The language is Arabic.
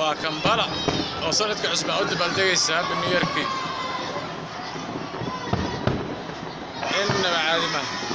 وكمبلا وصلت كعزبة أود بلديسة بميركي إن معالمه